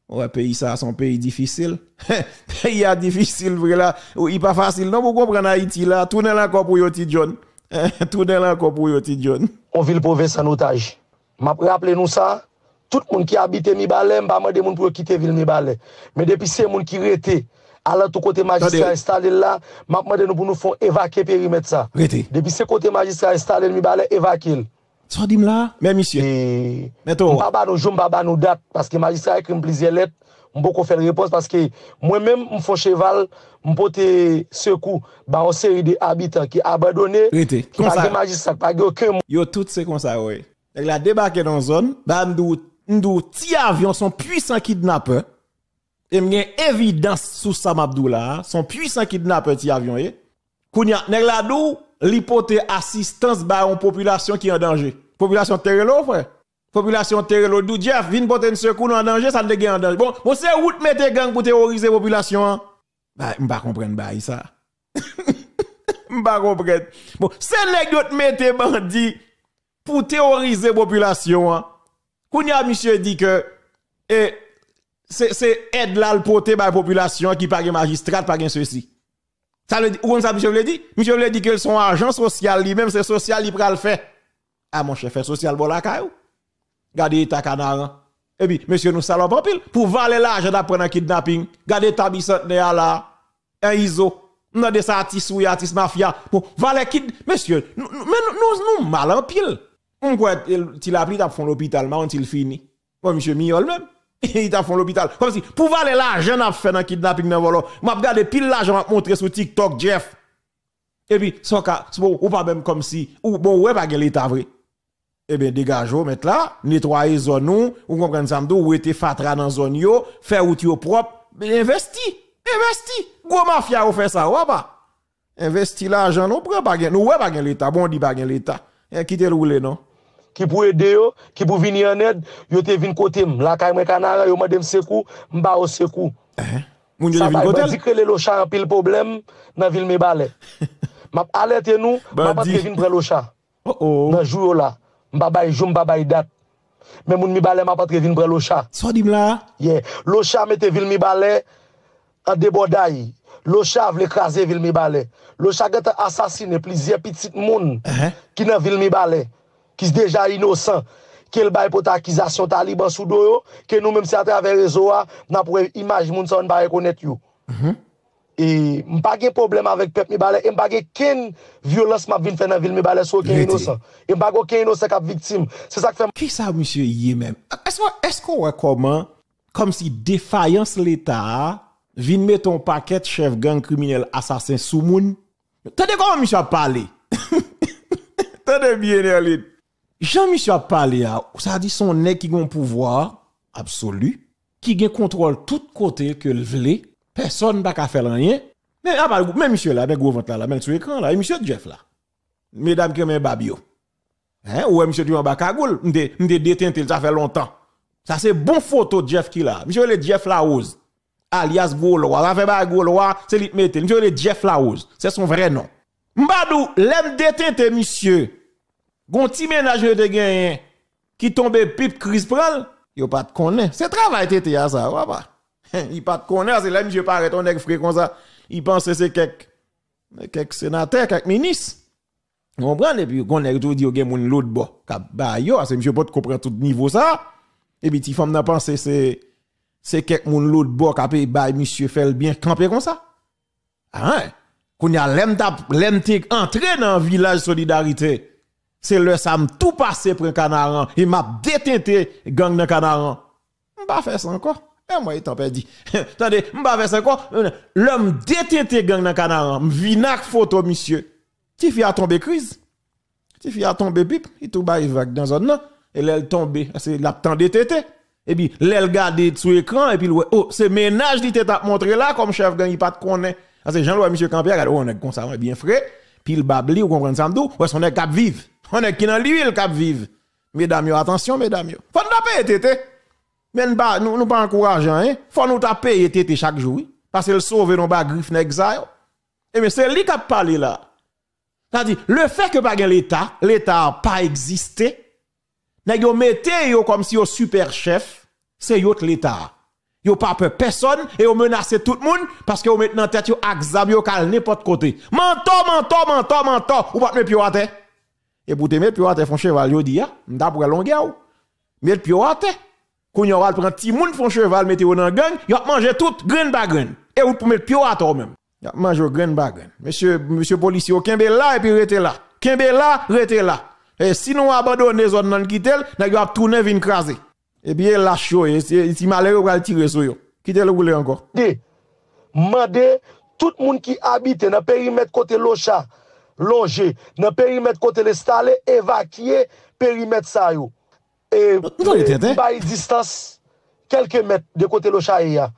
Ouais, pays ça, son pays difficile. pays a difficile, vrai là. Il pas facile, non, pour comprendre Haïti là. Tournez encore pour yo, ti John. Tournez encore pour yo, ti John. on ville province en otage. M'a rappelé nous ça, tout le monde qui habite Mibalé, m'a demandé moun pour quitter ville Mibalé. Mais depuis c'est moun qui rete à l'autre côté magistrat installé là, m'a demandé nous pour nous faire évacuer périmètre ça. Depuis ce côté magistrat installé Mibalé, évacuer. Ça dit là, mais monsieur. Mais toi, Mbaba nous joue, mbaba nous date, parce que magistrat écrit plusieurs lettres Mpoko fè repos paske mwen mèm mfon cheval mpote sekou ba an seri de habitan ki abadone Rete, ki konsa. page magistrat, okè moun. Yo tout kon sa we. Ek la debake dans zone, ba mdou ti avion son puissant kidnappeur. E mgen évidence sous sa mabdou la, son puissant kidnappeur ti avion ye. Kounya, nèg la dou, li pote assistance ba yon population qui en danger. Population terrelo, frère. Population terrelo dou Jeff, vin pote un secours en danger, ça gen en danger. Bon, bon c'est route mette gang pour terroriser population. hein? Bah, m'pa comprendre ba ça. M'pa comprendre. Bon, c'est nèg yo te mette bandi pour terroriser population. hein? Kounya monsieur dit que eh, c'est aide là le porter par population qui pas gen magistrat, pas gen ceci. Ça le dit, ou ça monsieur le dit? Monsieur le dit que son agent social lui-même c'est social il pral faire. Ah mon chef fait social bon la caillou. Gardez état canaran. Et puis monsieur nous salopons en pile pour valer l'argent d'apprendre un kidnapping. Gardez tabi centenaire là, un ISO. Nous avons des artistes ou artistes mafia pour valer kid monsieur nous nous nous, nous mal en pile. On quoi il a pris t'a fond l'hôpital mais il fini. Bon monsieur Miol même il t'a fond l'hôpital comme si pour valer l'argent n'a fait dans kidnapping dans volo. M'a regardé pile l'argent m'a montré sur TikTok Jeff. Et puis son bon, ou pas même comme si ou bon ouais pas l'état vrai. Eh bien, dégagez, mettre là, nettoyer zone nous, ou comprenez ça, ou était fatra dans zone yo, faire yo propre, investi, investi. Gros mafia ou fait ça, ou pas? Investi l'argent, nous prend pas nous ouais pas l'état, bon, on dit pas l'état. Eh, quittez le non? ki pou ede yo, ki pou vini an ed, yo te vin kote m. La kay mwen kanara, yo mwen dem sekou, m ba o sekou. Eh, moun yo te vin kote l? Sa bay bandi krele lo chan pil problem nan vil me bale. map alete nou, map ap te vin pre lo chan. Oh oh. Nan jou yo la. M babay jou, m babay dat. Men moun mi bale map ap te vin pre lo chan. So di m la? Ye. Yeah. Lo chan me te vil mi bale an deboday. Lo chan vle kaze vil mi bale. Lo chan gete asasine plizye pitit moun uh -huh. ki nan vil mi bale. Ki s deja inosan. Ke l bay pot akizasyon taliban sou do yo. Ke nou menm se a traver rezo a, nan pou imaj moun sa an ba rekonet yo. E mpa gen problem avèk pep mi bale, e mpa gen ken violans map vin fè nan vil mi bale sou ken Rete. inosan. E mpa gen ken inosan kap viktim. Se sa k fè Qui ça, monsieur, y est même? Est-ce qu'on- voit comment, comme si défaillance l'État, vient mettre un paquet de chef gang criminel assassin sous moun? Tenez comment monsieur a parlé? Tenez bien, Erlin. Jean-Michel a parlé, ça dit son nez qui a un pouvoir absolu, qui a contrôle tout côté que le vle, personne n'a faire rien. Mais, ah, bah, même monsieur là, avec gros ventre là, même sur l'écran là, et monsieur Jeff là. Mesdames qui aiment babio. Hein, ouais, monsieur Dion Bakagoul, m'de m'de ça fait longtemps. Ça c'est bon photo de Jeff qui là. Monsieur le Jeff Laouz, alias Gaulois, ça fait pas Gaulois, c'est lui. Monsieur le Jeff Laouz, c'est son vrai nom. Mbadou, l'aime détenté monsieur. Gon ti ménage de gagné qui tombe pipe crise pral, yo pas de connaît. C'est travail tété à ça, ouais. Il pas de connaît, c'est là monsieur paraît ton nèg frère comme ça. Il pense c'est quelques quelques sénateurs, quelques ministres. Vous comprenez? Et puis, on est tout dit, ok, moun l'autre bon. Kap ba yo, c'est monsieur pas comprendre tout niveau ça. Et puis, ti femme n'a pensé, c'est, c'est quelques moun l'autre bon, kap e ba monsieur fait bien camper comme ça. Ah, ouais. Qu'on y a l'aime tap, te entré dans village solidarité. C'est le sam tout passé pour un canaran. Il m'a détenté gang dans canaran. M'pa faire ça encore. Eh, moi, il t'en perdu. Attendez, m'pa faire ça encore. L'homme détenté gang dans canaran. M'vinak photo, monsieur. Ti a tombé crise. Ti fi a tombé bip, il tout bail vague dans zone nan. Et l'elle tombé, c'est la de tété. Et puis l'elle garde sur écran et puis oh, c'est ménage li t'a montré là comme chef gang il pas te connaît. Parce que Jean-Louis monsieur Campier regarde on est comme ça on bien frais. Puis il babli ou comprendre ça m'dou, ouais on est cap vivre? On est qui dans l'huile cap vivre. Mesdames attention mesdames yo. Faut nous taper tété. Mais nous pas nous pas encourageant hein. Faut nous taper tété chaque jour. Parce que le sauver non ba griffe nèg ça yo? Et mais c'est lui qui a parlé là. C'est-à-dire, le fait que pas l'État, l'État pas existé, nèg yo mette yo comme si yo super chef, c'est yo l'État. Yo pas peur personne et yo menace tout le monde parce que yo mette dans tête yo exam yo kal n'importe côté. Mentor, mentor, mentor, mentor, ou pas mettre terre? Et pour te mettre pied à terre font cheval yo dit ah, m'da pour longueur. Mettre pied à terre. Quand yo va ti moun font cheval mette yo dans gang, yo manger tout grain ba grain. Et ou pour mettre pied à terre même. Ya mange grain bagan. Monsieur, monsieur policier, kembe là et puis rete là. Kembe là, rete là. Et sinon abandonne zone nan kitel, n'a yo ap tourner vin craser. Et puis lâche yo, et si si malheureux va tirer sur yo. Qui te le roule encore? de mande tout moun ki habite nan perimetre kote Locha, loje nan perimet kote le stale, evakye perimet sa yo. E bayi distans kelke met de kote lo chaye ya.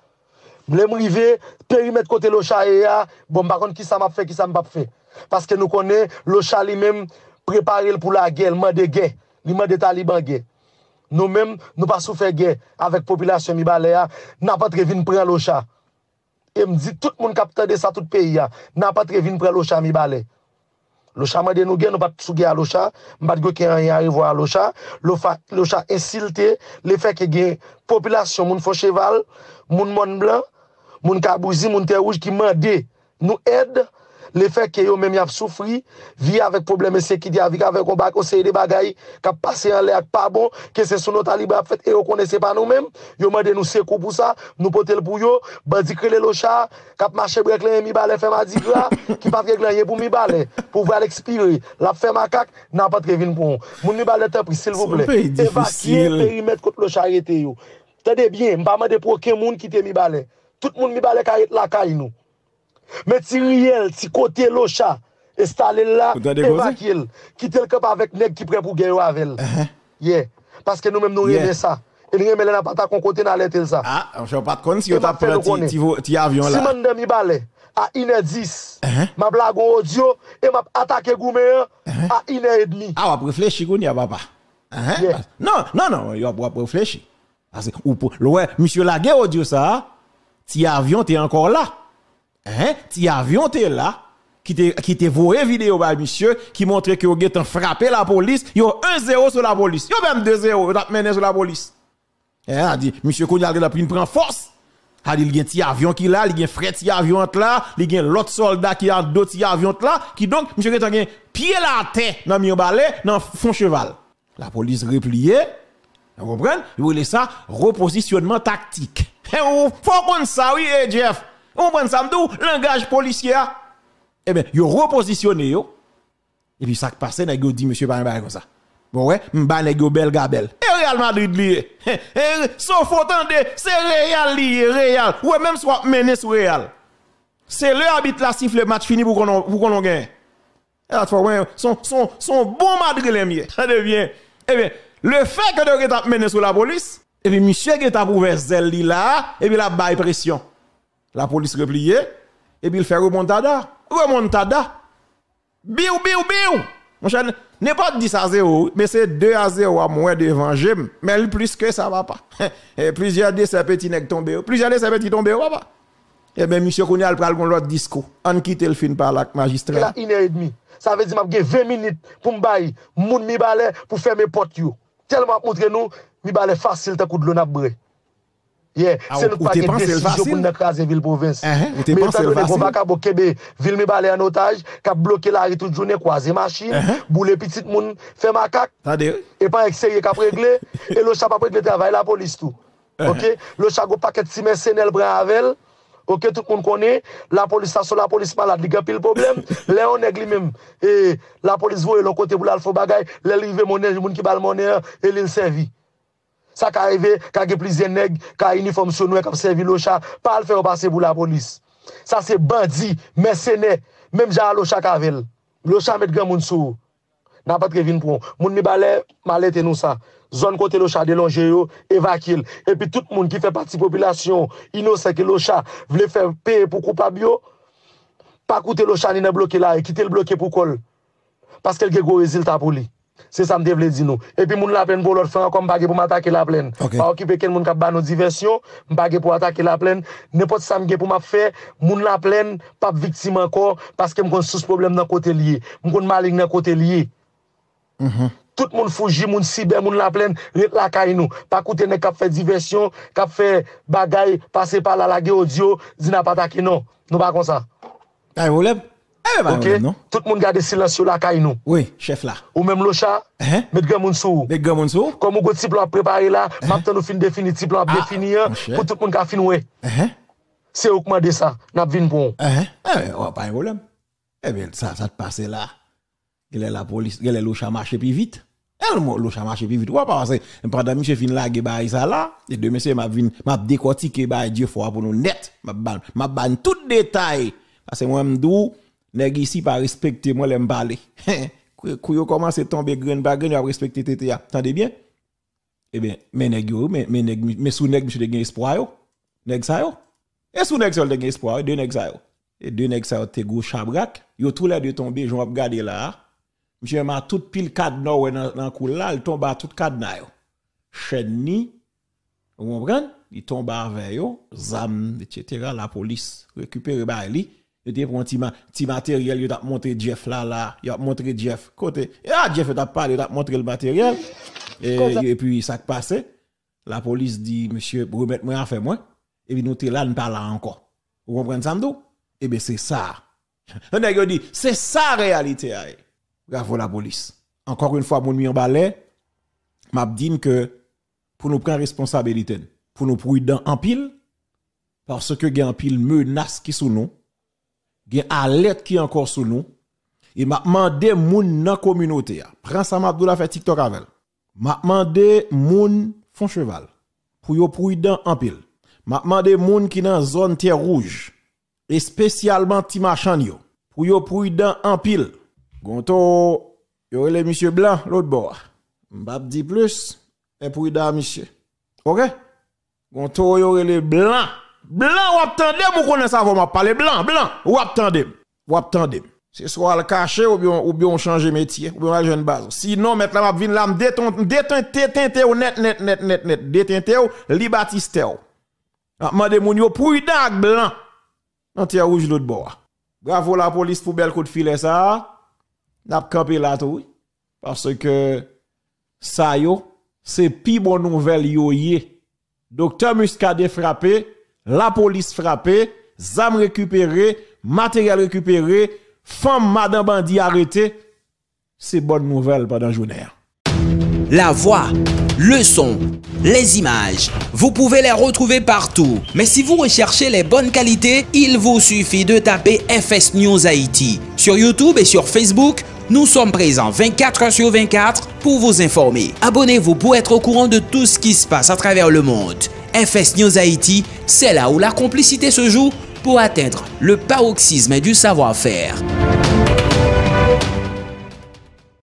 Mlem rive, perimet kote lo chaye ya, bon bakon ki sa map fe, ki sa mbap fe. Paske nou konen, lo chaye li men preparel pou la gel, man de gen, li man de taliban gen. Nou men, nou pa sou fe gen, avek populasyon mi bale ya, nan pa trevin pren lo chaye. E mdi, tout moun kapte de sa tout peyi ya, nan pa trevin pren lo chaye mi bale ya. Locha mwen de nou gen, nou bat sou gen alocha, mbat gwe ki an yon arrivo alocha, locha insilte, le fe ke gen populasyon moun Fosheval, moun Moun Blan, moun Kabouzi, moun Terouj ki mwen de nou ed, moun le fe ke yo menm yap soufri, vi avèk probleme sekidi, avik avèk on bak oseye de bagay, kap pase an lè ak pa bon, ke se sou nou talibè ap fèt, e yo kone se pa nou menm, yo mède nou sekou pou sa, nou potel pou yo, bandi krele lo char, kap mache brek lè mi balè, fèm a di gra, ki pat rek lè yon pou mi balè, pou vè l'ekspire, la fèm a kak, nan pat revin pou yon. Moun mi balè te pri, sil vople, evakye perimet kote lo char ete yo. Tade bien, mpa mande pou ke moun ki te mi bale. Tout moun mi balè karet la kay nou. Men ti riyel, ti kote Locha, estale la, Ou tade koze? evakye l. Kite l kap avek neg ki pre pou gen yo avel. Ye, paske nou menm nou Yeah. reme sa. E nou reme lè nan pata kon kote nan letel sa. Ah, on chè pas de kon si konen. ti, ti, vo- ti avion Si la. man de mi bale, a inè 10, Uh-huh. ma blagon audio, e ma atake goume a inè et demi. Ah, wap reflechi koun ya papa. Hein? Non, non, non, yo wap reflechi. Parce que, monsieur la guerre audio ça, ti avion t'es encore là. Hein? Ti avion t'es là. Qui te, qui te voye vidéo ba monsieur, qui montre que yo getan frappé la police, yo 1-0 sur la police. Yo même 2-0, yo tap mené sur la police. Eh, a dit, monsieur Kounyal la pris prend force. A dit, il y a un avion qui là, il y a un fret petit avion là, il y a l'autre soldat qui a d'autres petits avions là, qui donc, monsieur Getan gen pied la terre dans mi balai, dans fond cheval. La police repliée, vous comprenez? Vous voulez ça, repositionnement tactique. Ou- faut qu'on ça, oui, eh, Jeff. Vous comprenez ça, langage policier. a. Eh bien, yo repositionné yo. Et puis ça qui passe, nèg dit monsieur pas comme ça. Bon ouais, m'ba nèg bel gabel. Et Real Madrid lié. Eh, sauf entendez, c'est Real lié, Real. Ouais, même soit mené sur Real. C'est le arbitre la siffle match fini pour qu'on pour qu'on gagne. Son, son, son bon miens. Ça devient. Eh bien, le fait que de mené sur la police, et puis monsieur qui t'a ouvert zèle là, et puis la baille pression. La police repliée, et puis il fait remontada. Remontada. Biou, biou, biou. Mon cher, n'est pas 10 à 0, mais c'est 2 à 0 à moins devant j'aime. Mais plus que ça va pas. Et plusieurs de ces petits nègres tombés. Plusieurs de ces petits tombés, va pas. Eh bien, monsieur Kounial pral gon l'autre discours. On quitte le film par la magistrat? inè et demi. Sa ve di map gen 20 minit pou mbay moun mi bale pou fè me pot yo. Telman ap montre nou, mi bale fasil te kou de l'on. Yeah, ah, se nou pa gen desisyon pou nou kaze vil provins. Ou te pan se l vasil? Mwen pa kabo kebe, vil mi bale an otaj, kap bloke la ritou jounen kwa ze machin, boule pitit moun, fe makak, e pan ekserye kap regle, e lo chap ap regle travay la polis tou. Ok, lo chap go paket si men senel bran avel, ok, tout moun konen, la polis sa taso, la polis malade, li gen pil problem, le on neg li mem, e la polis voye lon kote pou la alfo bagay, le li ve mounen, moun ki bal mounen, e li l servi. Ça qui arrive, quand il plusieurs nègres, quand uniforme sur nous, qui e servi le chat, pas le faire passer pour la police. Ça c'est bandit, mercenaire, même j'ai le chat avec Le chat met grand monde sous. N'a pas de vin pour. Moun mi balè, malè nous ça. Zone côté le chat délongé yo, évacue. Et puis tout le monde qui fait partie population, innocent que le chat, voulait faire payer pour coupable yo, pas coûter le chat ni bloqué là, et quitter le bloqué e pour col. Parce qu'elle a un résultat pour lui. Se sa mde vle di nou. E pi moun la plen pou lot an kon mbage pou m'atake la plen. Okay. Pa okipe ken moun kap ba nou diversyon, mbage pou atake la plen. Nepot sa mge pou m'ap fè, moun la plen, pap viktim anko, paske mkon sous problem nan kote liye. Mkon maling nan kote liye. Mm -hmm. Tout moun fouji, moun sibe, moun la plen, ret la kay nou. Pa koute ne kap fè diversyon, kap fè bagay, pase pa la lage audio, zina na patake nou. Nou bakon sa. Ay, voleb? Eh, pas de Ok? problème, non? Tout moun gade silansyo la kay nou. Oui, chef là. Ou même lo chat, Hein? met gen moun sou. Des gars, mon sou? Comme ou go ti plan préparé là, maintenant nous fin défini ti plan Ah, défini hein, pour tout le monde ka fin ouais. Hein? C'est ou commandé ça, n'a vinn pour. Hein? Eh ouais, pas de problème. Eh bien, ça, ça te passe là. Il est la police, il est le chat marché plus vite? Elle mo lo cha marché plus vite ouais, parce que pendant monsieur fin la ba ça là et deux monsieur m'a vinn m'a décortiquer ba Dieu fois pour nous net m'a ban m'a ban tout détail parce que moi m'dou nèg ici pas respecter moi l'aime parler. Kou yo commence tomber grain par grain respecter bien. Eh bien mais nèg yo mais mais nèg mais sous nèg monsieur de espoir yo. Nèg ça yo. Et sous nèg sol de espoir deux nèg ça yo. Et deux nèg ça chabrak. Yo tous les deux tombés j'on regarder là. Monsieur m'a tout pile cadenas ouais dans dans cou là, il tombe à tout cadenas yo. Chaîne ni. Vous comprenez? Il tombe avec yo, zam etc. la police récupère. Il te prend petit ma- petit matériel, il t'a montré Jeff là là, il a montré Jeff côté. Et ah Jeff t'a parlé, t'a montré le matériel. Et, puis ça passé, la police dit monsieur remettre moi en fait moi et puis nous t'es là nous pas là encore. Vous comprenez ça? Eh bien c'est ça. On a dit c'est ça réalité. Bravo la police. Encore une fois, mon mi en balai, m'a dit que pour nous prendre responsabilité, pour nous prudent en pile, parce que gen en pile menace qui sous nous, gen alerte qui encore sous nous, et m'a demandé moun nan communauté. Prends ça m'a la fait TikTok avec. M'a demandé moun font cheval. Pour yo prudent en pile. M'a demandé moun qui dans zone terre rouge. Et spécialement ti machan yo. Pour yo prudent en pile. Gonto, yo le monsieur blanc, l'autre bord. M'bap di plus, et prudent monsieur. Ok? Gonto, yo le blanc. Blanc, ou attendez, mou konnen ça, m'a parlé blanc, blanc, ou attendez. Ou attendez. C'est soit le cacher ou bien, ou bien on change métier, ou bien on jeune base. Sinon, maintenant, m'a vin là, détente ou net, net, net, net, net, détente ou, li batiste ou. Ah, Mande moun yo blanc. Nan terre rouge l'autre bord. Bravo la police pour bel coup de filet ça. N'a campé là tout. Parce que ça yo, c'est pi bon nouvelle yo yé. Docteur Muscadet frappé, la police frappé, zam récupéré, matériel récupéré, femme madame bandi arrêté. C'est bonne nouvelle pendant journée. La voix, le son, les images, vous pouvez les retrouver partout. Mais si vous recherchez les bonnes qualités, il vous suffit de taper FS News Haïti. Sur YouTube et sur Facebook, nous sommes présents 24 heures sur 24 pour vous informer. Abonnez-vous pour être au courant de tout ce qui se passe à travers le monde. FS News Haïti, c'est là où la complicité se joue pour atteindre le paroxysme du savoir-faire.